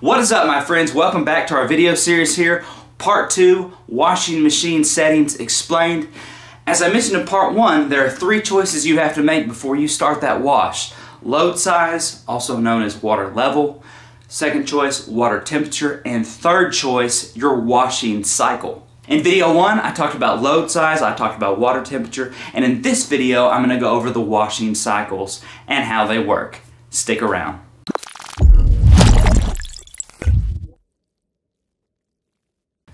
What is up my friends? Welcome back to our video series here. Part 2, washing machine settings explained. As I mentioned in part 1, there are three choices you have to make before you start that wash. Load size, also known as water level. Second choice, water temperature. And third choice, your washing cycle. In video 1, I talked about load size, I talked about water temperature, and in this video, I'm going to go over the washing cycles and how they work. Stick around.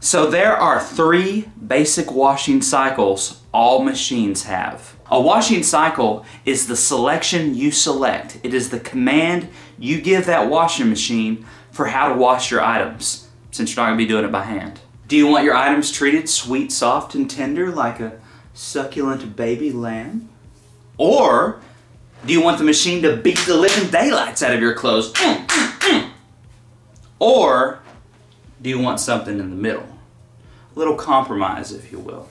So there are three basic washing cycles all machines have. A washing cycle is the selection you select. It is the command you give that washing machine for how to wash your items, since you're not to be doing it by hand. Do you want your items treated sweet, soft, and tender like a succulent baby lamb? Or do you want the machine to beat the living daylights out of your clothes? Mm, mm, mm. Or do you want something in the middle? Little compromise, if you will.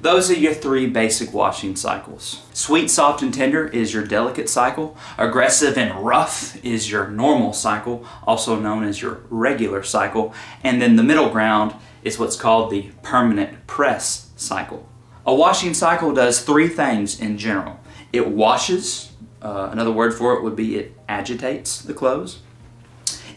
Those are your three basic washing cycles. Sweet, soft, and tender is your delicate cycle. Aggressive and rough is your normal cycle, also known as your regular cycle. And then the middle ground is what's called the permanent press cycle. A washing cycle does three things in general. It washes, uh, another word for it would be it agitates the clothes.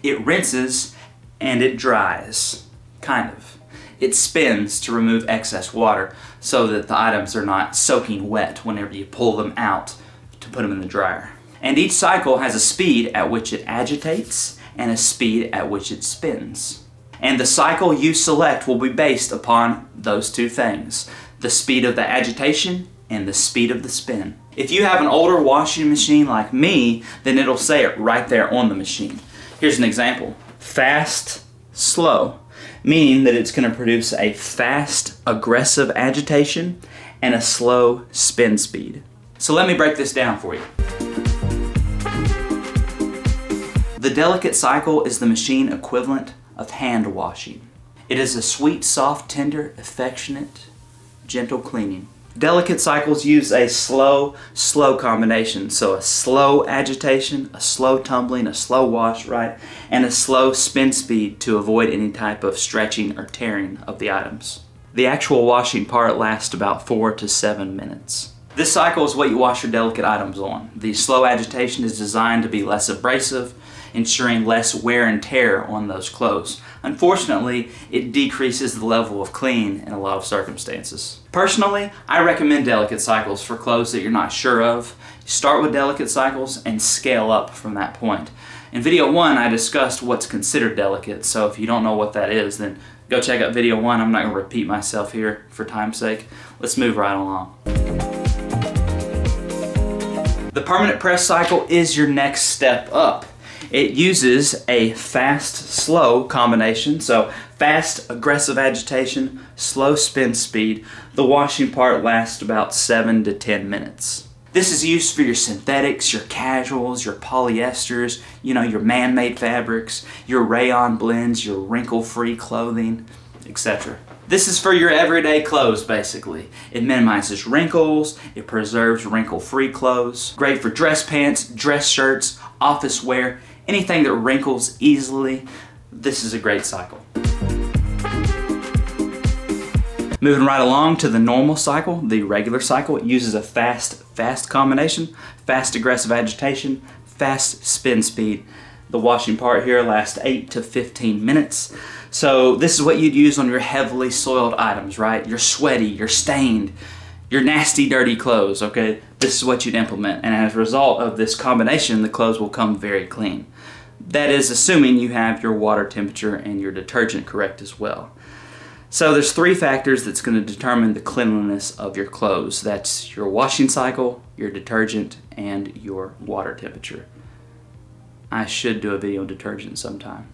It rinses and it dries, kind of it spins to remove excess water so that the items are not soaking wet whenever you pull them out to put them in the dryer. And each cycle has a speed at which it agitates and a speed at which it spins. And the cycle you select will be based upon those two things, the speed of the agitation and the speed of the spin. If you have an older washing machine like me, then it'll say it right there on the machine. Here's an example. Fast, slow meaning that it's going to produce a fast, aggressive agitation and a slow spin speed. So let me break this down for you. The delicate cycle is the machine equivalent of hand washing. It is a sweet, soft, tender, affectionate, gentle cleaning. Delicate cycles use a slow, slow combination. So a slow agitation, a slow tumbling, a slow wash, right? And a slow spin speed to avoid any type of stretching or tearing of the items. The actual washing part lasts about four to seven minutes. This cycle is what you wash your delicate items on. The slow agitation is designed to be less abrasive, ensuring less wear and tear on those clothes. Unfortunately, it decreases the level of clean in a lot of circumstances. Personally, I recommend delicate cycles for clothes that you're not sure of. Start with delicate cycles and scale up from that point. In video one, I discussed what's considered delicate, so if you don't know what that is, then go check out video one. I'm not to repeat myself here for time's sake. Let's move right along. The permanent press cycle is your next step up. It uses a fast-slow combination, so fast aggressive agitation, slow spin speed. The washing part lasts about 7 to 10 minutes. This is used for your synthetics, your casuals, your polyesters, you know, your man-made fabrics, your rayon blends, your wrinkle-free clothing, etc. This is for your everyday clothes, basically. It minimizes wrinkles, it preserves wrinkle-free clothes. Great for dress pants, dress shirts, office wear, anything that wrinkles easily, this is a great cycle. Moving right along to the normal cycle, the regular cycle, it uses a fast, fast combination, fast aggressive agitation, fast spin speed. The washing part here lasts 8 to 15 minutes. So this is what you'd use on your heavily soiled items, right? You're sweaty, you're stained, your nasty, dirty clothes, okay? This is what you'd implement. And as a result of this combination, the clothes will come very clean. That is assuming you have your water temperature and your detergent correct as well. So there's three factors that's going to determine the cleanliness of your clothes. That's your washing cycle, your detergent, and your water temperature. I should do a video on detergent sometime.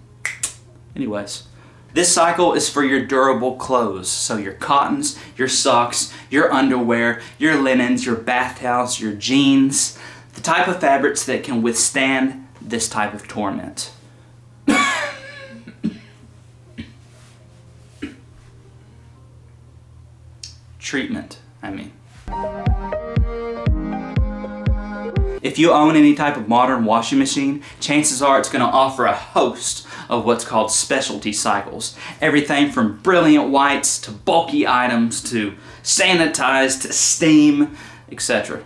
Anyways, this cycle is for your durable clothes. So your cottons, your socks, your underwear, your linens, your bath towels, your jeans, the type of fabrics that can withstand this type of torment. Treatment, I mean. If you own any type of modern washing machine, chances are it's going to offer a host of what's called specialty cycles. Everything from brilliant whites to bulky items to sanitized to steam, etc.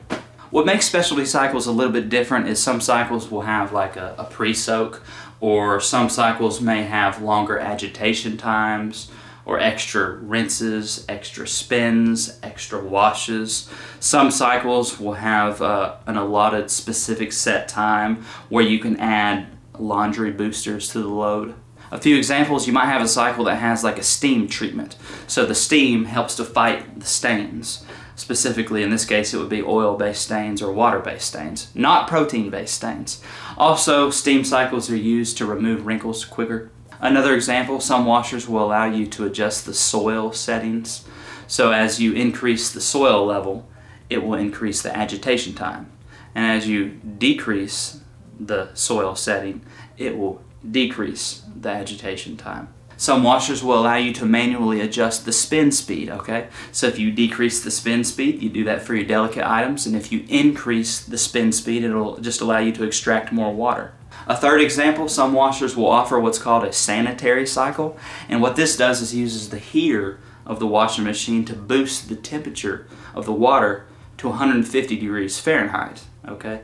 What makes specialty cycles a little bit different is some cycles will have like a, a pre-soak or some cycles may have longer agitation times or extra rinses, extra spins, extra washes. Some cycles will have uh, an allotted specific set time where you can add laundry boosters to the load. A few examples, you might have a cycle that has like a steam treatment. So the steam helps to fight the stains. Specifically, in this case, it would be oil-based stains or water-based stains, not protein-based stains. Also, steam cycles are used to remove wrinkles quicker. Another example, some washers will allow you to adjust the soil settings. So as you increase the soil level, it will increase the agitation time. And as you decrease the soil setting, it will decrease the agitation time. Some washers will allow you to manually adjust the spin speed, okay? So if you decrease the spin speed, you do that for your delicate items, and if you increase the spin speed, it'll just allow you to extract more water. A third example, some washers will offer what's called a sanitary cycle, and what this does is uses the heater of the washing machine to boost the temperature of the water to 150 degrees Fahrenheit, okay?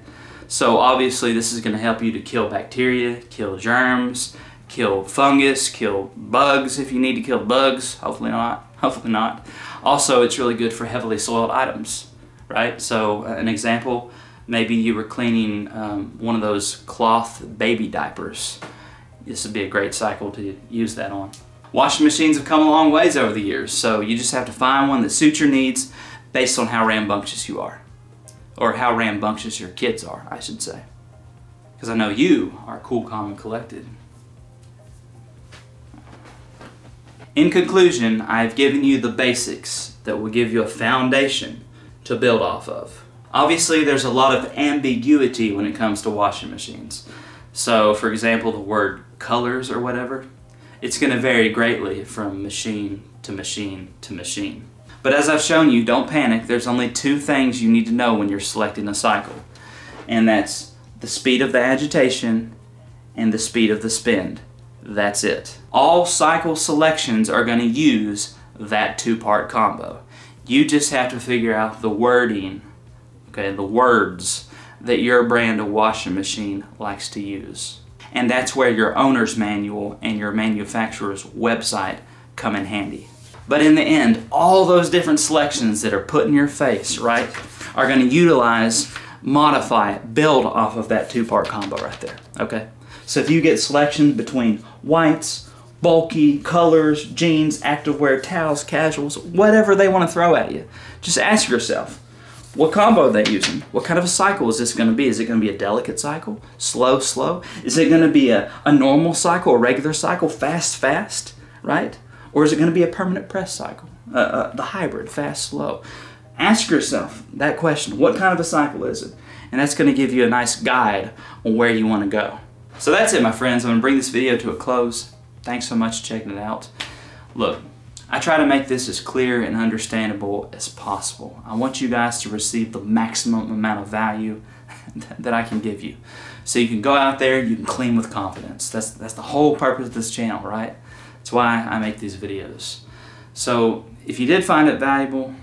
So obviously this is going to help you to kill bacteria, kill germs, kill fungus, kill bugs if you need to kill bugs. Hopefully not. Hopefully not. Also, it's really good for heavily soiled items, right? So uh, an example, maybe you were cleaning um, one of those cloth baby diapers. This would be a great cycle to use that on. Washing machines have come a long ways over the years, so you just have to find one that suits your needs based on how rambunctious you are. Or how rambunctious your kids are, I should say. Because I know you are cool, calm, and collected. In conclusion, I have given you the basics that will give you a foundation to build off of. Obviously, there's a lot of ambiguity when it comes to washing machines. So, for example, the word colors or whatever, it's going to vary greatly from machine to machine to machine. But as I've shown you, don't panic. There's only two things you need to know when you're selecting a cycle. And that's the speed of the agitation and the speed of the spin. That's it. All cycle selections are going to use that two-part combo. You just have to figure out the wording, okay, the words that your brand of washing machine likes to use. And that's where your owner's manual and your manufacturer's website come in handy. But in the end, all those different selections that are put in your face, right, are going to utilize, modify, build off of that two-part combo right there, okay? So if you get selections between whites, bulky, colors, jeans, activewear, towels, casuals, whatever they want to throw at you, just ask yourself, what combo are they using? What kind of a cycle is this going to be? Is it going to be a delicate cycle? Slow, slow? Is it going to be a, a normal cycle, a regular cycle, fast, fast, right? Or is it going to be a permanent press cycle, uh, uh, the hybrid, fast, slow? Ask yourself that question. What kind of a cycle is it? And that's going to give you a nice guide on where you want to go. So that's it, my friends. I'm going to bring this video to a close. Thanks so much for checking it out. Look, I try to make this as clear and understandable as possible. I want you guys to receive the maximum amount of value that I can give you. So you can go out there, you can clean with confidence. That's, that's the whole purpose of this channel, right? That's why I make these videos. So if you did find it valuable,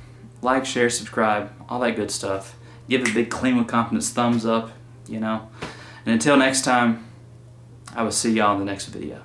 like, share, subscribe, all that good stuff. Give a big clean with confidence thumbs up, you know. And until next time, I will see y'all in the next video.